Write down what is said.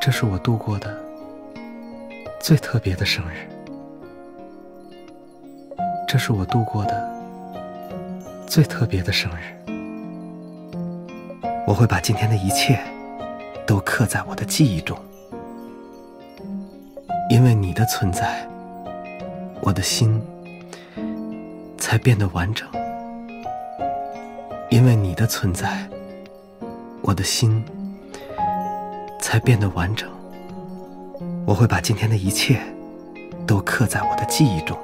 这是我度过的最特别的生日，这是我度过的最特别的生日。我会把今天的一切都刻在我的记忆中，因为你的存在，我的心才变得完整；因为你的存在，我的心。才变得完整。我会把今天的一切都刻在我的记忆中。